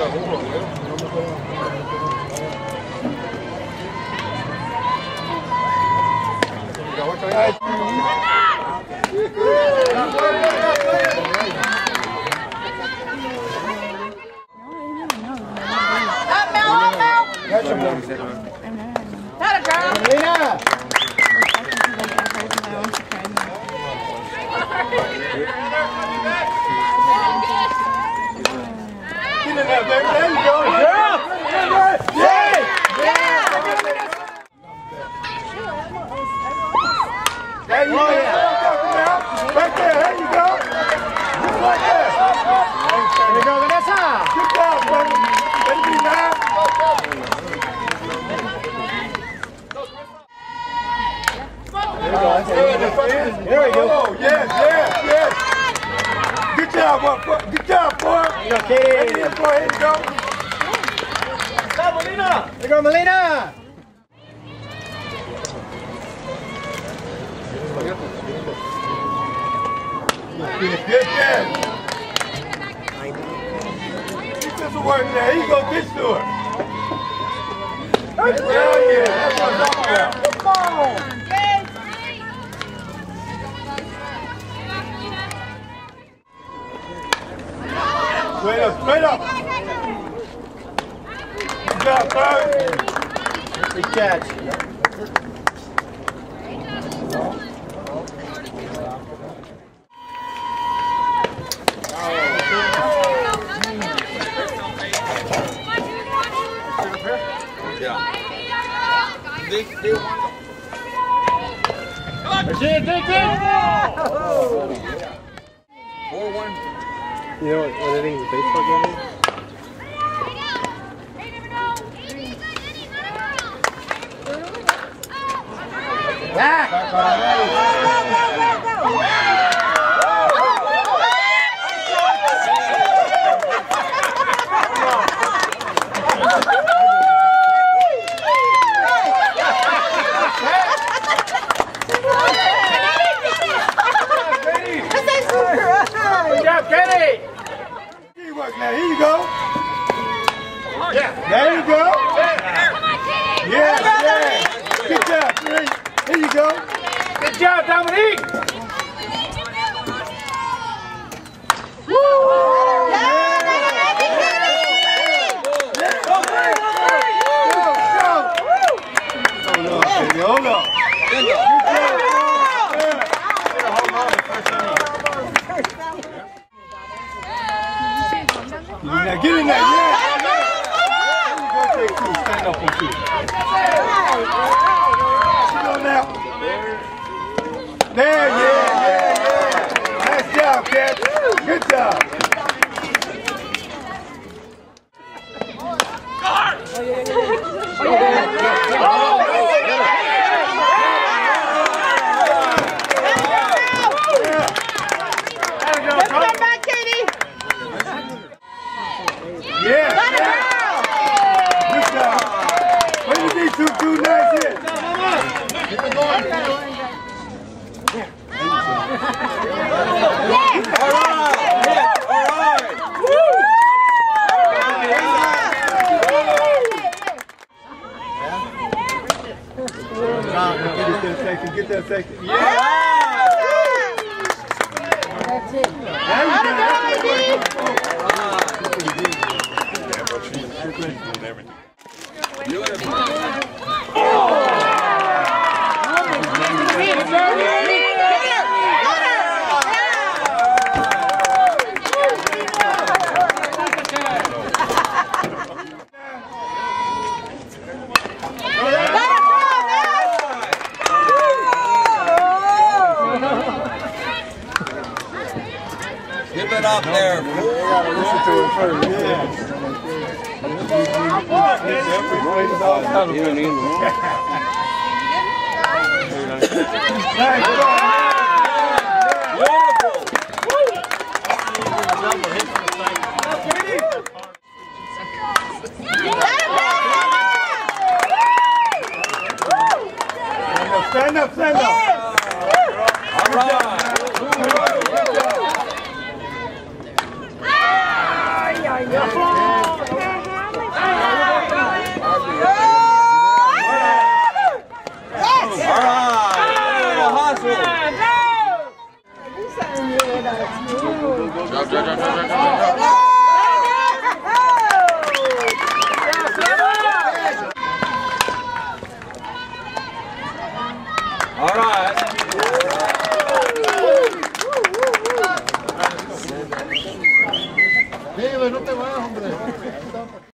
There you go. Right there. There you go. Just like that. There you go, Vanessa. Good job, brother. Ready to be loud? There we go. Oh, yes, yes, yes. Good job, boy. Good job, boy. Okay. There you go. Here you go. Melina. There you go, Melina. Good, good, good. This doesn't work now. Here you go, this to her. Hell yeah, that's what I'm talking about. Straight up, straight up. Good job, Bird. Good catch. Yeah. They, they want That's it, dig, dig! 4-1. You know what editing's baseball game is? Ah! You go. Good job, Dominique. Hold on, baby. Hold on. Good job. Now get in there, yeah. There you go, take two. Stand up and shoot. Sit on now. There, yeah, yeah, yeah. Nice job, Cat. Good job. Oh, Come Gitter sagt, yeah! Give it up there. Listen to it first. Yeah. Nice job. Stand up, stand up. All right. Drop. All right.